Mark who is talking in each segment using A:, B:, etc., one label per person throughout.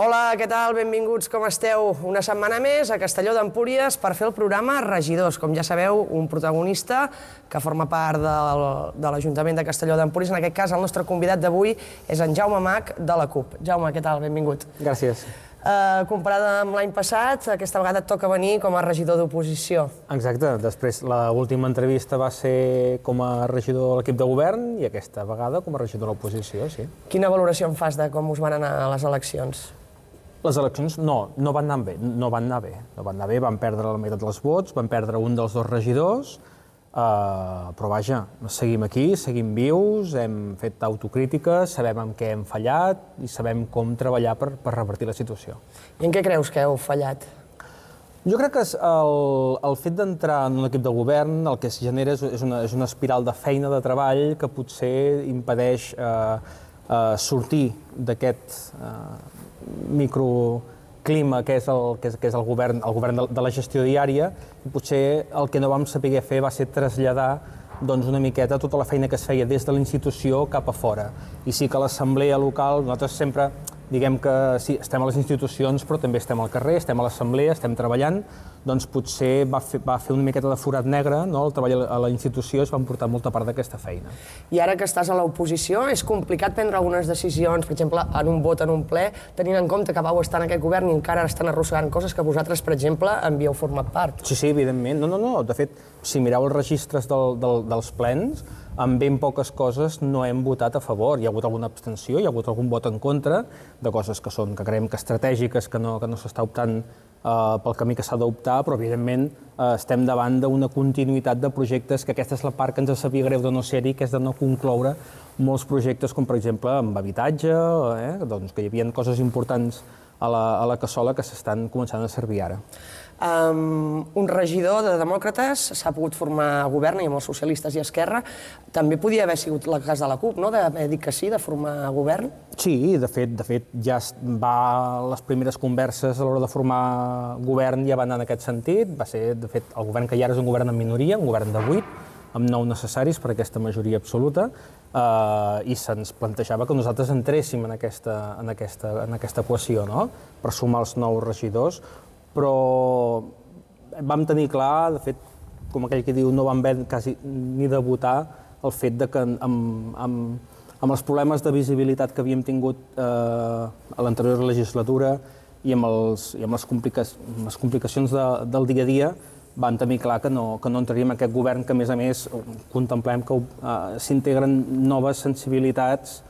A: Hola, què tal? Benvinguts, com esteu? Una setmana més a Castelló d'Empúries per fer el programa Regidors. Com ja sabeu, un protagonista que forma part del, de l'Ajuntament de Castelló d'Empúries. En aquest cas, el nostre convidat d'avui és en Jaume Mac, de la CUP. Jaume, què tal? Benvingut.
B: Gràcies.
A: Uh, comparada amb l'any passat, aquesta vegada et toca venir com a regidor d'oposició.
B: Exacte. Després, l'última entrevista va ser com a regidor de l'equip de govern i aquesta vegada com a regidor de l'oposició, sí.
A: Quina valoració en fas de com us van anar les eleccions?
B: Les eleccions no, no van anar bé, no van anar bé. No van anar bé, van perdre la meitat dels vots, van perdre un dels dos regidors, uh, però vaja, seguim aquí, seguim vius, hem fet autocrítica, sabem en què hem fallat i sabem com treballar per, per revertir la situació.
A: I en què creus que heu fallat?
B: Jo crec que el, el fet d'entrar en un equip de govern el que es genera és, és, una, és una espiral de feina, de treball, que potser impedeix eh, eh, sortir d'aquest eh, microclima que és el, que és, que és el govern, el govern de, de la gestió diària, i potser el que no vam saber fer va ser traslladar doncs, una miqueta tota la feina que es feia des de la institució cap a fora. I sí que l'assemblea local, nosaltres sempre diguem que sí, estem a les institucions, però també estem al carrer, estem a l'assemblea, estem treballant, doncs potser va fer, va fer una miqueta de forat negre, no? el treball a la institució es va portar molta part d'aquesta feina.
A: I ara que estàs a l'oposició, és complicat prendre algunes decisions, per exemple, en un vot en un ple, tenint en compte que vau estar en aquest govern i encara estan arrossegant coses que vosaltres, per exemple, havíeu format part.
B: Sí, sí, evidentment. No, no, no. De fet, si mireu els registres del, del, dels plens, amb ben poques coses no hem votat a favor. Hi ha hagut alguna abstenció, hi ha hagut algun vot en contra de coses que són, que creiem que estratègiques, que no, que no s'està optant pel camí que s'ha d'optar, però evidentment eh, estem davant d'una continuïtat de projectes que aquesta és la part que ens sabia greu de no ser-hi, que és de no concloure molts projectes com per exemple amb habitatge, eh, doncs, que hi havia coses importants a la, a la cassola que s'estan començant a servir ara.
A: Um, un regidor de demòcrates s'ha pogut formar govern i amb els socialistes i Esquerra. També podia haver sigut el cas de la CUP, no?, d'haver dit que sí, de formar govern.
B: Sí, de fet, de fet ja va les primeres converses a l'hora de formar govern ja van anar en aquest sentit. Va ser, de fet, el govern que hi ara és un govern en minoria, un govern de vuit, amb nou necessaris per aquesta majoria absoluta, eh, i se'ns plantejava que nosaltres entréssim en aquesta, en aquesta, en aquesta equació, no?, per sumar els nous regidors, però vam tenir clar, de fet, com aquell que diu, no vam haver quasi ni de votar el fet de que amb, amb, amb els problemes de visibilitat que havíem tingut eh, a l'anterior legislatura i amb, els, i amb les, complica les complicacions de, del dia a dia, vam tenir clar que no, que no entraríem en aquest govern que, a més a més, contemplem que uh, s'integren noves sensibilitats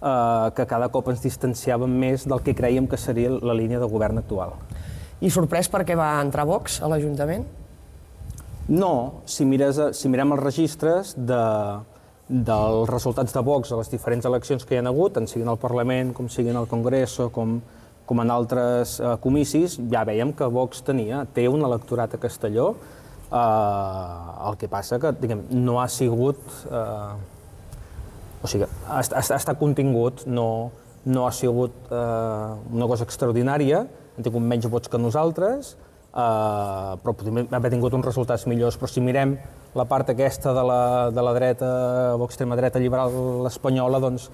B: uh, que cada cop ens distanciaven més del que creiem que seria la línia de govern actual.
A: I sorprès perquè va entrar Vox a l'Ajuntament?
B: No, si, mires, si mirem els registres de, dels resultats de Vox a les diferents eleccions que hi ha hagut, tant siguin al Parlament, com siguin al Congreso, com, com en altres eh, comicis, ja veiem que Vox tenia, té un electorat a Castelló, eh, el que passa que diguem, no ha sigut... Eh, o sigui, ha, ha, ha contingut, no, no ha sigut eh, una cosa extraordinària, han tingut menys vots que nosaltres, eh, però podem haver tingut uns resultats millors. Però si mirem la part aquesta de la, de la dreta, o extrema dreta liberal espanyola, doncs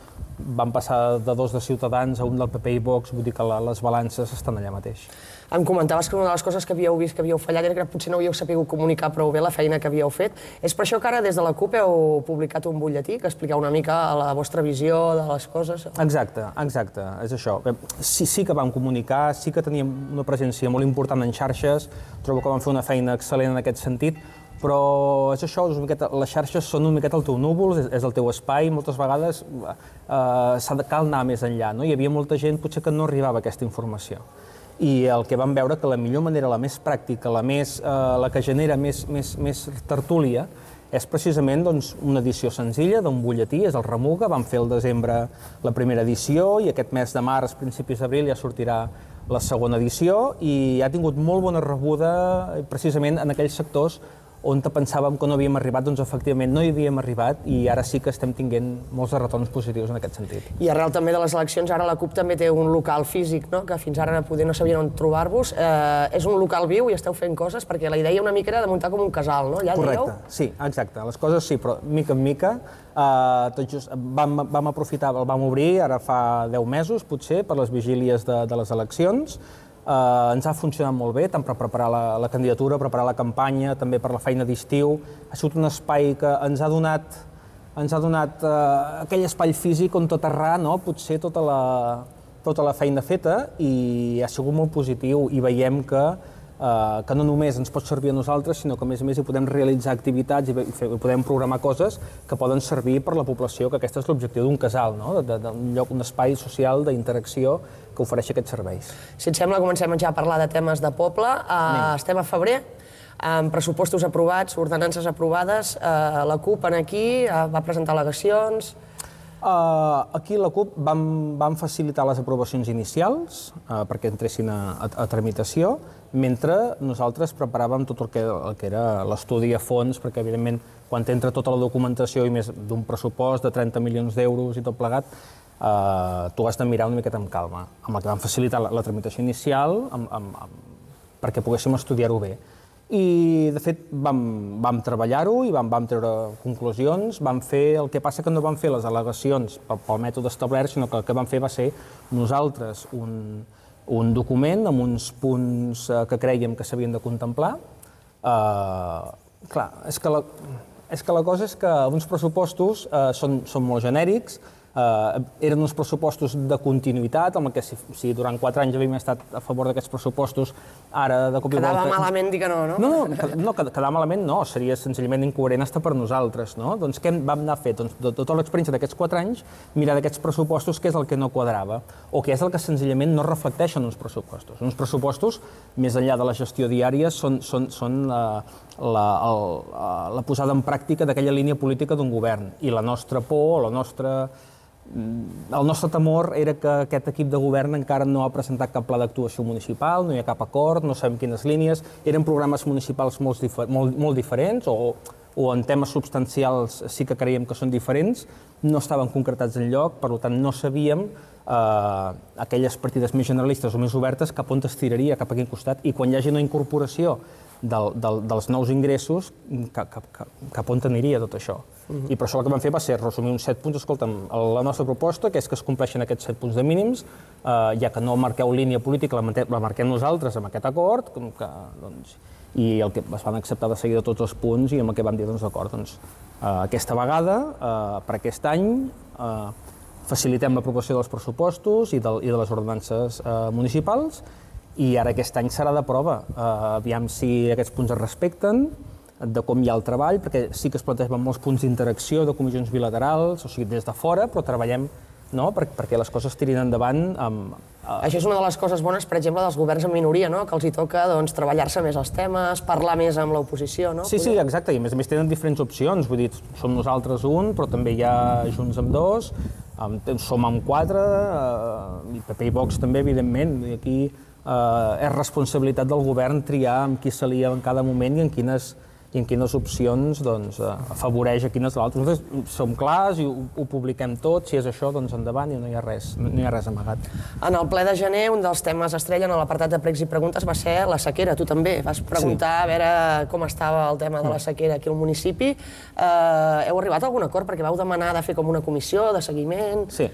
B: van passar de dos de Ciutadans a un del PP i Vox, vull dir que la, les balances estan allà mateix.
A: Em comentaves que una de les coses que havíeu vist que havíeu fallat era que potser no havíeu sabut comunicar prou bé la feina que havíeu fet. És per això que ara des de la CUP heu publicat un butlletí que expliqueu una mica la vostra visió de les coses?
B: Exacte, exacte, és això. Sí, sí que vam comunicar, sí que teníem una presència molt important en xarxes, trobo que vam fer una feina excel·lent en aquest sentit, però és això, és miqueta, les xarxes són una miqueta el teu núvol, és, és el teu espai, moltes vegades eh, s'ha de cal anar més enllà, no? Hi havia molta gent potser que no arribava a aquesta informació. I el que vam veure que la millor manera, la més pràctica, la, més, eh, la que genera més, més, més tertúlia, és precisament doncs, una edició senzilla d'un butlletí, és el Remuga, vam fer el desembre la primera edició i aquest mes de març, principis d'abril, ja sortirà la segona edició. I ha tingut molt bona rebuda precisament en aquells sectors on pensàvem que no havíem arribat, doncs efectivament no hi havíem arribat i ara sí que estem tinguent molts de retorns positius en aquest sentit.
A: I arrel també de les eleccions, ara la CUP també té un local físic, no? que fins ara poder no sabien on trobar-vos. Eh, és un local viu i esteu fent coses, perquè la idea una mica era de muntar com un casal, no?
B: Allà Correcte, dieu? sí, exacte. Les coses sí, però mica en mica, eh, tot just vam, vam aprofitar, el vam obrir ara fa 10 mesos, potser, per les vigílies de, de les eleccions, Eh, ens ha funcionat molt bé, tant per preparar la, la candidatura, preparar la campanya, també per la feina d'estiu. Ha sigut un espai que ens ha donat, ens ha donat eh, aquell espai físic on tot arrà, no? potser tota la, tota la feina feta, i ha sigut molt positiu i veiem que eh, que no només ens pot servir a nosaltres, sinó que a més a més hi podem realitzar activitats i, fer, podem programar coses que poden servir per la població, que aquest és l'objectiu d'un casal, no? d'un lloc, un espai social d'interacció que ofereix aquests serveis.
A: Si et sembla, comencem ja a parlar de temes de poble. Uh, estem a febrer, amb pressupostos aprovats, ordenances aprovades. Uh, la CUP en aquí uh, va presentar al·legacions...
B: Uh, aquí la CUP vam, vam facilitar les aprovacions inicials uh, perquè entressin a, a, a tramitació, mentre nosaltres preparàvem tot el que, el que era l'estudi a fons, perquè evidentment quan entra tota la documentació i més d'un pressupost de 30 milions d'euros i tot plegat, uh, tu has de mirar una miqueta amb calma, amb el que vam facilitar la, la tramitació inicial amb, amb, amb, perquè poguéssim estudiar-ho bé. I, de fet, vam, vam treballar-ho i vam, vam treure conclusions. Vam fer, el que passa que no vam fer les al·legacions pel, pel mètode establert, sinó que el que vam fer va ser nosaltres un, un document amb uns punts eh, que creiem que s'havien de contemplar. Eh, clar, és que, la, és que la cosa és que uns pressupostos eh, són, són molt genèrics, eh, eren uns pressupostos de continuïtat, amb el que si, si durant quatre anys havíem estat a favor d'aquests pressupostos, ara de cop
A: i volta... Quedava malament dir que no, no?
B: No, no, no quedar malament no, seria senzillament incoherent estar per nosaltres, no? Doncs què vam anar a fer? Doncs de tota l'experiència d'aquests quatre anys, mirar d'aquests pressupostos què és el que no quadrava, o què és el que senzillament no reflecteixen uns pressupostos. Uns pressupostos, més enllà de la gestió diària, són, són, són la, la, el, la posada en pràctica d'aquella línia política d'un govern. I la nostra por, la nostra el nostre temor era que aquest equip de govern encara no ha presentat cap pla d'actuació municipal, no hi ha cap acord, no sabem quines línies, eren programes municipals molt, molt, molt diferents o, o en temes substancials sí que creiem que són diferents, no estaven concretats en lloc, per tant no sabíem eh, aquelles partides més generalistes o més obertes cap on es tiraria, cap a quin costat, i quan hi hagi una incorporació del, del, dels nous ingressos, cap, cap, cap, cap on aniria tot això. Uh -huh. I per això el que vam fer va ser resumir uns set punts. Escolta'm, la nostra proposta, que és que es compleixin aquests set punts de mínims, eh, ja que no marqueu línia política, la, la marquem nosaltres amb aquest acord, com que, doncs, i el que es van acceptar de seguida tots els punts i amb el que vam dir, doncs d'acord, doncs, eh, aquesta vegada, eh, per aquest any, eh, facilitem l'aprovació dels pressupostos i, del, i de les ordenances eh, municipals i ara aquest any serà de prova. Uh, aviam si aquests punts es respecten, de com hi ha el treball, perquè sí que es plantegen molts punts d'interacció, de comissions bilaterals, o sigui, des de fora, però treballem no? Per, perquè les coses tirin endavant amb...
A: Uh... Això és una de les coses bones, per exemple, dels governs en minoria, no? que els hi toca doncs, treballar-se més els temes, parlar més amb l'oposició, no?
B: Sí, sí, exacte, i a més a més tenen diferents opcions, vull dir, som nosaltres un, però també hi ha Junts amb dos, amb, som amb quatre, uh, i PP i Vox també, evidentment, i aquí eh, és responsabilitat del govern triar amb qui s'alia en cada moment i en quines, i en quines opcions doncs, eh, afavoreix a quines l'altre. Nosaltres som clars i ho, ho publiquem tot, si és això, doncs endavant i no hi ha res, no hi ha res amagat.
A: En el ple de gener, un dels temes estrella en l'apartat de pregs i preguntes va ser la sequera. Tu també vas preguntar sí. a veure com estava el tema de la sequera aquí al municipi. Eh, heu arribat a algun acord perquè vau demanar de fer com una comissió de seguiment?
B: Sí.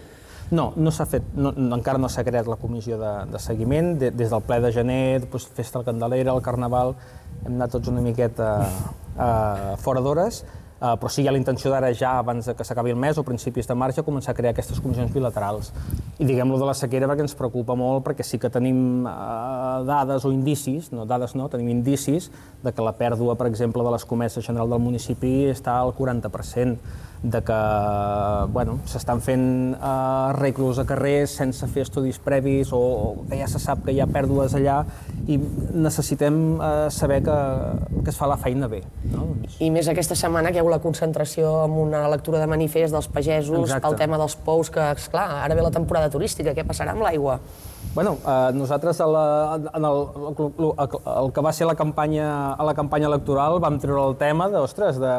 B: No, no s'ha fet, no, encara no s'ha creat la comissió de, de seguiment. De, des del ple de gener, després Festa del Candelera, el Carnaval, hem anat tots una miqueta uh, fora d'hores, uh, però sí hi ha la intenció d'ara ja, abans de que s'acabi el mes o principis de març, començar a crear aquestes comissions bilaterals. I diguem-lo de la sequera perquè ens preocupa molt, perquè sí que tenim uh, dades o indicis, no dades no, tenim indicis de que la pèrdua, per exemple, de les comeses general del municipi està al 40% de que bueno, s'estan fent eh, arreglos a carrers sense fer estudis previs o, o que ja se sap que hi ha pèrdues allà i necessitem eh, saber que, que es fa la feina bé. No?
A: I més aquesta setmana que hi ha la concentració amb una lectura de manifest dels pagesos, Exacte. el tema dels pous, que, esclar, ara ve la temporada turística, què passarà amb l'aigua?
B: Bueno, eh, nosaltres a la, en el, el, el, que va ser la campanya, a la campanya electoral vam treure el tema de, ostres, de,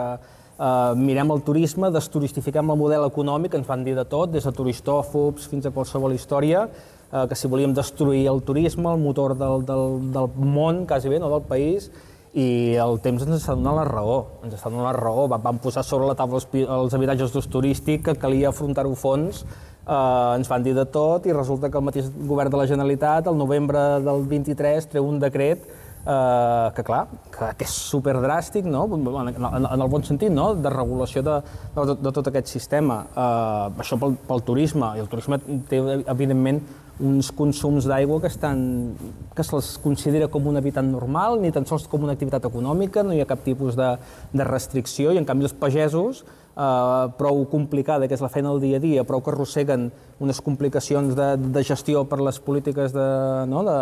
B: eh, mirem el turisme, desturistifiquem el model econòmic, ens van dir de tot, des de turistòfobs fins a qualsevol història, eh, que si volíem destruir el turisme, el motor del, del, del món, quasi bé, no del país, i el temps ens està donant la raó, ens està donant la raó. Vam posar sobre la taula els, els habitatges d'ús turístic, que calia afrontar-ho fons, eh, ens van dir de tot i resulta que el mateix govern de la Generalitat, el novembre del 23, treu un decret eh, que, clar, que, que és superdràstic, no? en, en, en el bon sentit, no? de regulació de, de, de tot aquest sistema. Eh, això pel, pel turisme, i el turisme té, evidentment, uns consums d'aigua que, estan, que se'ls considera com un habitant normal, ni tan sols com una activitat econòmica, no hi ha cap tipus de, de restricció, i en canvi els pagesos eh, prou complicada, que és la feina del dia a dia, prou que arrosseguen unes complicacions de, de gestió per les polítiques de, no, de,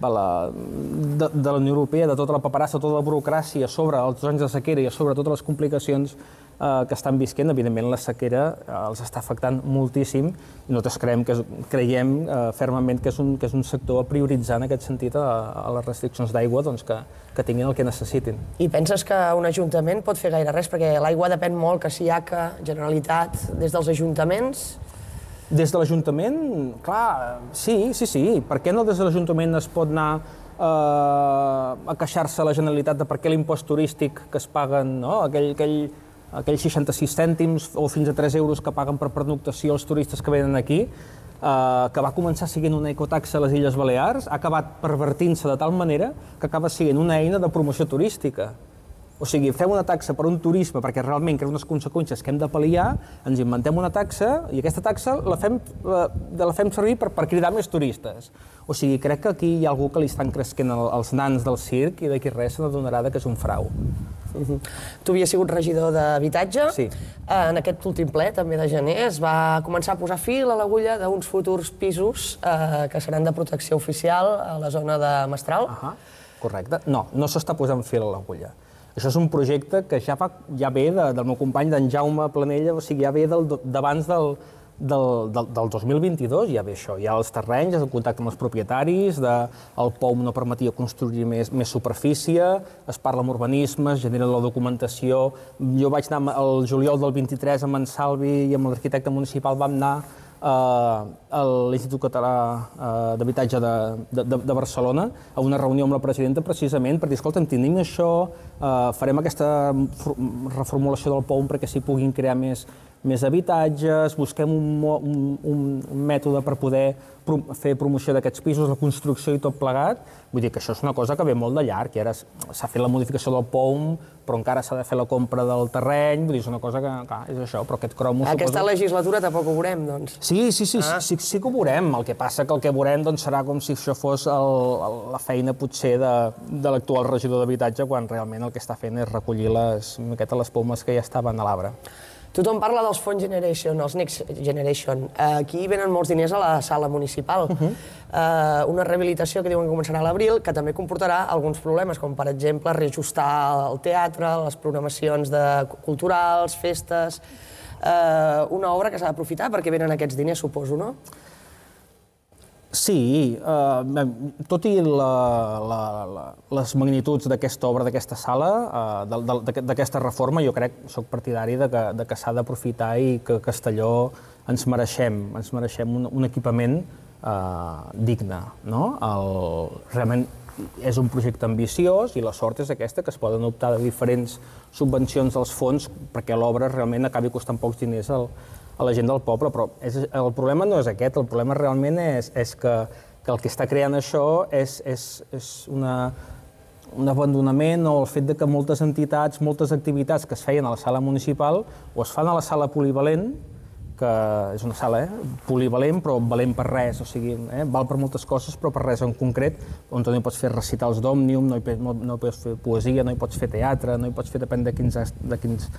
B: de la, de, de la Unió Europea, de tota la paperassa, tota la burocràcia sobre els anys de sequera i sobre totes les complicacions eh, que estan visquent, evidentment la sequera eh, els està afectant moltíssim i nosaltres creiem, que creiem eh, fermament que és, un, que és un sector a prioritzar en aquest sentit a, a les restriccions d'aigua doncs, que, que tinguin el que necessitin.
A: I penses que un ajuntament pot fer gaire res? Perquè l'aigua depèn molt que si hi ha que Generalitat, des dels ajuntaments,
B: des de l'Ajuntament, clar, sí, sí, sí. Per què no des de l'Ajuntament es pot anar eh, a queixar-se a la Generalitat de per què l'impost turístic que es paguen, no? aquell, aquell aquells 66 cèntims o fins a 3 euros que paguen per pernoctació els turistes que venen aquí, eh, que va començar siguent una ecotaxa a les Illes Balears, ha acabat pervertint-se de tal manera que acaba sent una eina de promoció turística. O sigui, fem una taxa per un turisme perquè realment crea unes conseqüències que hem de pal·liar, ens inventem una taxa i aquesta taxa la fem, la, la fem servir per, per cridar més turistes. O sigui, crec que aquí hi ha algú que li estan cresquent els nans del circ i d'aquí res se n'adonarà que és un frau.
A: Uh -huh. Tu havies sigut regidor d'habitatge.
B: Sí.
A: En aquest últim ple, també de gener, es va començar a posar fil a l'agulla d'uns futurs pisos eh, que seran de protecció oficial a la zona de Mestral. Uh
B: -huh. Correcte. No, no s'està posant fil a l'agulla. Això és un projecte que ja, fa, ja ve de, del meu company, d'en Jaume Planella, o sigui, ja ve d'abans del, del, del, del 2022, ja ve això. Hi ha els terrenys, el contacte amb els propietaris, de, el POU no permetia construir més, més superfície, es parla amb urbanisme, es genera la documentació. Jo vaig anar el juliol del 23 amb en Salvi i amb l'arquitecte municipal vam anar a l'Institut Català eh, d'Habitatge de, de, de Barcelona a una reunió amb la presidenta precisament per dir, escolta, tenim això, eh, farem aquesta reformulació del POUM perquè s'hi puguin crear més, més habitatges, busquem un, un, un, mètode per poder fer promoció d'aquests pisos, la construcció i tot plegat. Vull dir que això és una cosa que ve molt de llarg, i ara s'ha fet la modificació del POUM, però encara s'ha de fer la compra del terreny, vull dir, és una cosa que, clar, és això, però aquest cromo...
A: Aquesta suposo... legislatura tampoc ho veurem, doncs.
B: Sí, sí, sí, ah. sí, sí que ho veurem. El que passa que el que veurem doncs, serà com si això fos el, el, la feina potser de, de l'actual regidor d'habitatge, quan realment el que està fent és recollir les, les pomes que ja estaven a l'arbre.
A: Tothom parla dels fons Generation, els Next Generation. Aquí venen molts diners a la sala municipal. Uh -huh. uh, una rehabilitació que diuen que començarà a l'abril, que també comportarà alguns problemes, com per exemple reajustar el teatre, les programacions de culturals, festes... Uh, una obra que s'ha d'aprofitar perquè venen aquests diners, suposo, no?
B: Sí, eh, tot i la, la, la, les magnituds d'aquesta obra, d'aquesta sala, eh, d'aquesta reforma, jo crec, sóc partidari de que, de que s'ha d'aprofitar i que Castelló ens mereixem, ens mereixem un, un equipament eh, digne. No? El, realment és un projecte ambiciós i la sort és aquesta, que es poden optar de diferents subvencions dels fons perquè l'obra realment acabi costant pocs diners al, a la gent del poble, però és, el problema no és aquest, el problema realment és, és que, que el que està creant això és, és, és una, un abandonament o el fet de que moltes entitats, moltes activitats que es feien a la sala municipal o es fan a la sala polivalent, que és una sala eh, polivalent, però valent per res, o sigui, eh, val per moltes coses, però per res en concret, on no hi pots fer recitals d'òmnium, no, hi, no, no hi pots fer poesia, no hi pots fer teatre, no hi pots fer, depèn de quins, de quins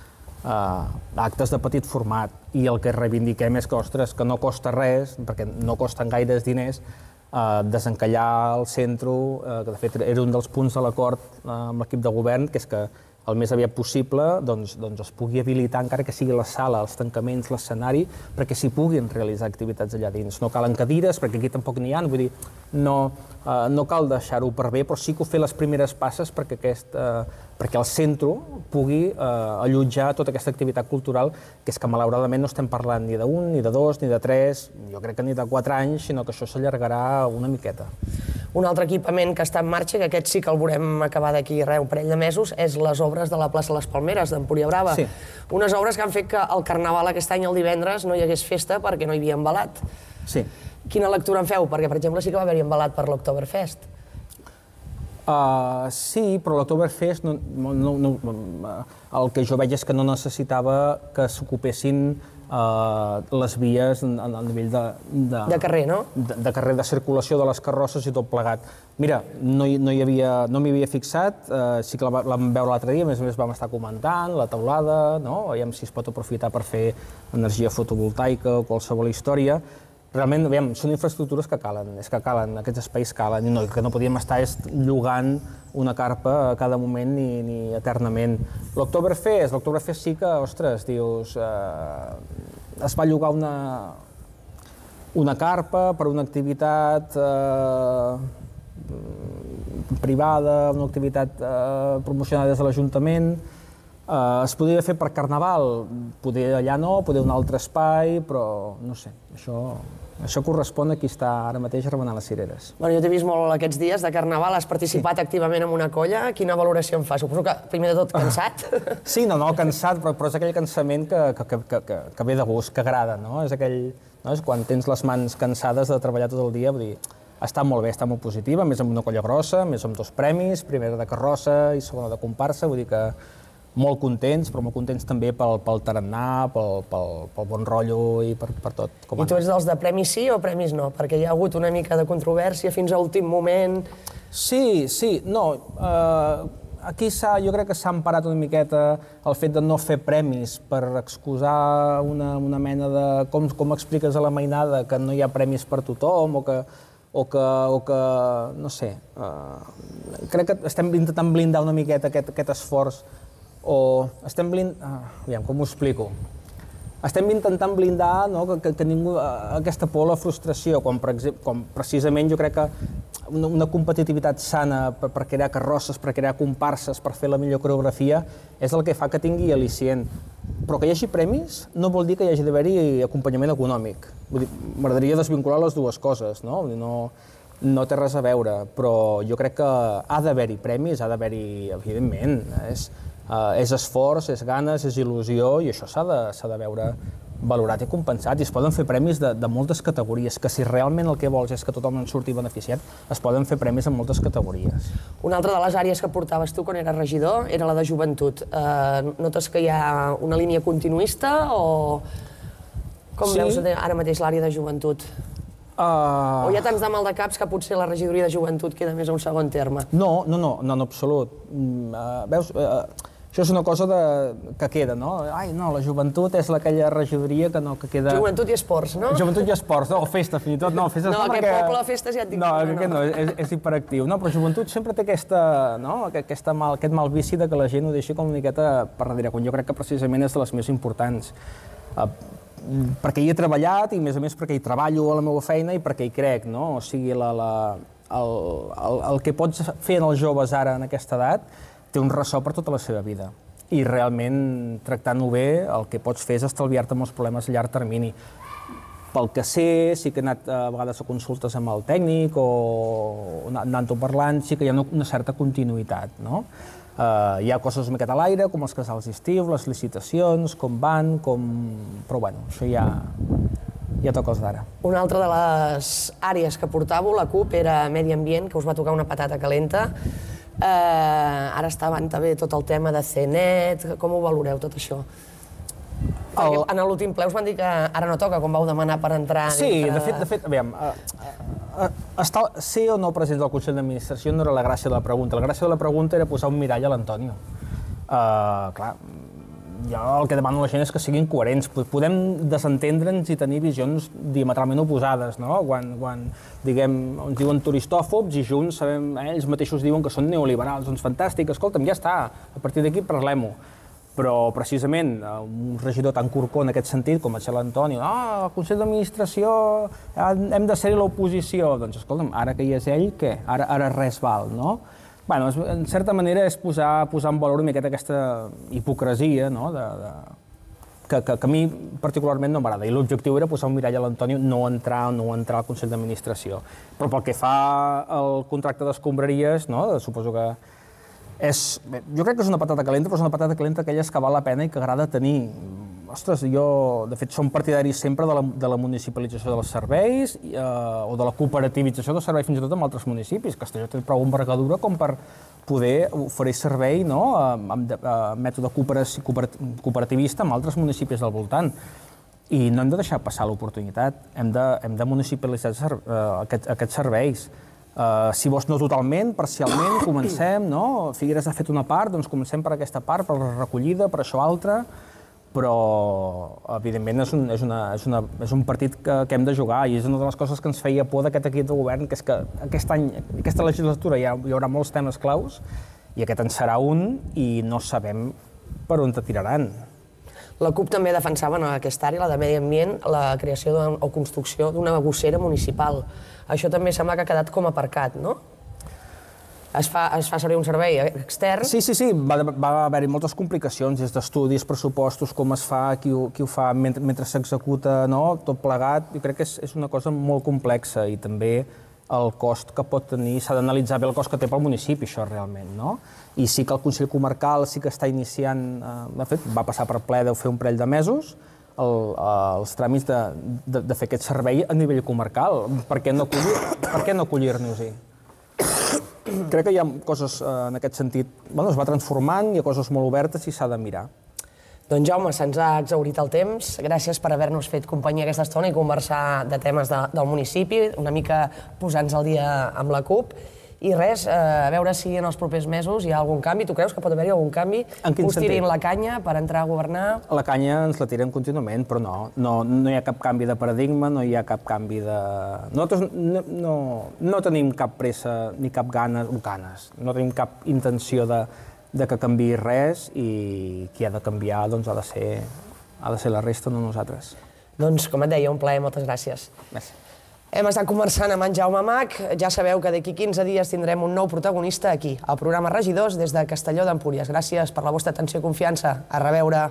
B: eh, actes de petit format i el que reivindiquem és que, ostres, que no costa res, perquè no costen gaires diners, eh, desencallar el centre, eh, que de fet era un dels punts de l'acord eh, amb l'equip de govern, que és que el més aviat possible doncs, doncs es pugui habilitar, encara que sigui la sala, els tancaments, l'escenari, perquè s'hi puguin realitzar activitats allà dins. No calen cadires, perquè aquí tampoc n'hi ha, vull dir, no, eh, no cal deixar-ho per bé, però sí que fer les primeres passes perquè, aquest, eh, perquè el centre pugui eh, allotjar tota aquesta activitat cultural, que és que malauradament no estem parlant ni d'un, ni de dos, ni de tres, jo crec que ni de quatre anys, sinó que això s'allargarà una miqueta.
A: Un altre equipament que està en marxa, que aquest sí que el veurem acabar d'aquí un parell de mesos, és les obres de la plaça Les Palmeres d'Empúria Brava.
B: Sí.
A: Unes obres que han fet que el Carnaval aquest any, el divendres, no hi hagués festa perquè no hi havia embalat.
B: Sí.
A: Quina lectura en feu? Perquè, per exemple, sí que va haver-hi embalat per l'Octoberfest.
B: Uh, sí, però l'Octoberfest, no, no, no, el que jo veig és que no necessitava que s'ocupessin uh, les vies a nivell de,
A: de... De carrer, no?
B: De, de carrer, de circulació de les carrosses i tot plegat. Mira, no, no hi havia, no m'hi havia fixat, uh, sí que la, la vam veure l'altre dia, a més a més vam estar comentant, la taulada, no? Aviam si es pot aprofitar per fer energia fotovoltaica o qualsevol història, realment, aviam, són infraestructures que calen, és que calen, aquests espais calen, i no, que no podíem estar és llogant una carpa a cada moment ni, ni eternament. L'Octoberfest, l'Octoberfest sí que, ostres, dius, eh, es va llogar una, una carpa per una activitat eh, privada, una activitat eh, promocionada des de l'Ajuntament, Uh, es podria fer per Carnaval, poder allà no, poder un altre espai, però no sé, això, això correspon a qui està ara mateix remenant les cireres.
A: Bueno, jo t'he vist molt aquests dies de Carnaval, has participat sí. activament en una colla, quina valoració en fas? Suposo que, primer de tot, cansat?
B: Sí, no, no, cansat, però, però és aquell cansament que, que, que, que, que ve de gust, que agrada, no? És aquell, no? És quan tens les mans cansades de treballar tot el dia, vull dir, està molt bé, està molt positiva, més amb una colla grossa, més amb dos premis, primera de carrossa i segona de comparsa, vull dir que molt contents, però molt contents també pel, pel tarannà, pel, pel, pel bon rotllo i per, per tot.
A: Com I tu ets dels de premis sí o premis no? Perquè hi ha hagut una mica de controvèrsia fins a últim moment.
B: Sí, sí, no. Uh, aquí jo crec que s'ha emparat una miqueta el fet de no fer premis per excusar una, una mena de... Com, com expliques a la mainada que no hi ha premis per tothom o que, o que, o que no sé, uh, crec que estem intentant blindar una miqueta aquest, aquest esforç o estem blind... Ah, aviam, com ho explico? Estem intentant blindar no, que, que, ningú, eh, aquesta por a la frustració, quan, per exemple, quan precisament jo crec que una, una competitivitat sana per, per crear carrosses, per crear comparses, per fer la millor coreografia, és el que fa que tingui al·licient. Però que hi hagi premis no vol dir que hi hagi d'haver-hi acompanyament econòmic. M'agradaria desvincular les dues coses, no? no? No té res a veure, però jo crec que ha d'haver-hi premis, ha d'haver-hi, evidentment, és, eh, és esforç, és ganes, és il·lusió, i això s'ha de, de veure valorat i compensat, i es poden fer premis de, de moltes categories, que si realment el que vols és que tothom en surti beneficiat, es poden fer premis en moltes categories.
A: Una altra de les àrees que portaves tu quan eres regidor era la de joventut. Eh, notes que hi ha una línia continuista o com sí. veus ara mateix l'àrea de joventut? Uh... O hi ha tants de mal de caps que potser la regidoria de joventut queda més a un segon terme?
B: No, no, no, no en absolut. Uh, veus, uh, això és una cosa de, que queda, no? Ai, no, la joventut és aquella regidoria que no, que queda...
A: Joventut i esports, no?
B: Joventut i esports, no, o festa, fins i tot, no,
A: festes no, no, perquè... poble, festes ja et dic...
B: No, no, no. no és, és hiperactiu. No, però joventut sempre té aquesta, no, aquesta mal, aquest mal vici de que la gent ho deixi com una miqueta per darrere, quan jo crec que precisament és de les més importants. Uh, perquè hi he treballat i, a més a més, perquè hi treballo a la meva feina i perquè hi crec, no? O sigui, la, la, el, el, el que pots fer en els joves ara, en aquesta edat, té un ressò per tota la seva vida. I realment, tractant-ho bé, el que pots fer és estalviar-te molts problemes a llarg termini. Pel que sé, sí que he anat a vegades a consultes amb el tècnic o anant-ho parlant, sí que hi ha una certa continuïtat, no? Uh, hi ha coses una miqueta a l'aire, com els casals d'estiu, les licitacions, com van, com... Però bueno, això ja, ja toca els d'ara.
A: Una altra de les àrees que portàveu, la CUP, era Medi Ambient, que us va tocar una patata calenta. Uh, ara està també tot el tema de CNET, com ho valoreu tot això? El... en l'últim ple us van dir que ara no toca, quan vau demanar per entrar...
B: Sí, dintre... de fet, de fet, aviam, uh, uh, estar, ser o no present del Consell d'Administració no era la gràcia de la pregunta. La gràcia de la pregunta era posar un mirall a l'Antonio. Uh, clar, jo el que demano a la gent és que siguin coherents. Podem desentendre'ns i tenir visions diametralment oposades, no? Quan, quan diguem, ens diuen turistòfobs i junts sabem, eh, ells mateixos diuen que són neoliberals. Doncs fantàstic, escolta'm, ja està, a partir d'aquí parlem-ho però precisament eh, un regidor tan corcó en aquest sentit com el Xel Antoni, ah, el Consell d'Administració, hem de ser l'oposició. Doncs escolta'm, ara que hi és ell, què? Ara, ara res val, no? Bueno, en certa manera és posar, posar en valor una miqueta aquesta hipocresia, no?, de, de, que, que, que a mi particularment no m'agrada. I l'objectiu era posar un mirall a l'Antonio, no entrar no entrar al Consell d'Administració. Però pel que fa al contracte d'escombraries, no, suposo que és, jo crec que és una patata calenta, però és una patata calenta aquelles que val la pena i que agrada tenir. Ostres, jo, de fet, som partidaris sempre de la, de la municipalització dels serveis eh, o de la cooperativització dels serveis fins i tot en altres municipis. Castelló té prou envergadura com per poder oferir servei no, amb, amb, amb mètode cooperativista en altres municipis del voltant. I no hem de deixar passar l'oportunitat, hem, de, hem de municipalitzar uh, aquests, aquests serveis. Uh, si vols no totalment, parcialment, comencem, no? Figueres ha fet una part, doncs comencem per aquesta part, per la recollida, per això altre, però evidentment és un, és una, és una, és un partit que, que hem de jugar i és una de les coses que ens feia por d'aquest equip de govern, que és que aquest any, aquesta legislatura hi, ha, hi haurà molts temes claus i aquest en serà un i no sabem per on te tiraran.
A: La CUP també defensava en aquesta àrea, la de medi ambient, la creació o construcció d'una gossera municipal això també sembla que ha quedat com aparcat, no? Es fa, es fa servir un servei extern.
B: Sí, sí, sí, va, va haver-hi moltes complicacions, des d'estudis, pressupostos, com es fa, qui ho, qui ho fa mentre, mentre s'executa, no? tot plegat. Jo crec que és, és una cosa molt complexa i també el cost que pot tenir, s'ha d'analitzar bé el cost que té pel municipi, això realment, no? I sí que el Consell Comarcal sí que està iniciant, eh, de fet, va passar per ple, deu fer un parell de mesos, el, els tràmits de, de, de fer aquest servei a nivell comarcal. Per què no, acollir, per què no acollir-nos-hi? Crec que hi ha coses eh, en aquest sentit... Bueno, es va transformant, hi ha coses molt obertes i s'ha de mirar.
A: Doncs Jaume, se'ns ha exaurit el temps. Gràcies per haver-nos fet companyia aquesta estona i conversar de temes de, del municipi, una mica posant-nos al dia amb la CUP. I res, eh, a veure si en els propers mesos hi ha algun canvi. Tu creus que pot haver-hi algun canvi?
B: En quin
A: Us tirin la canya per entrar a governar?
B: La canya ens la tiren contínuament, però no, no, no hi ha cap canvi de paradigma, no hi ha cap canvi de... Nosaltres no, no, no tenim cap pressa ni cap ganes, o ganes, no tenim cap intenció de, de que canvi res i qui ha de canviar doncs, ha, de ser, ha de ser la resta, no nosaltres.
A: Doncs, com et deia, un plaer, moltes gràcies.
B: Gràcies.
A: Hem estat conversant amb en Jaume Mac. Ja sabeu que d'aquí 15 dies tindrem un nou protagonista aquí, al programa Regidors, des de Castelló d'Empúries. Gràcies per la vostra atenció i confiança. A reveure.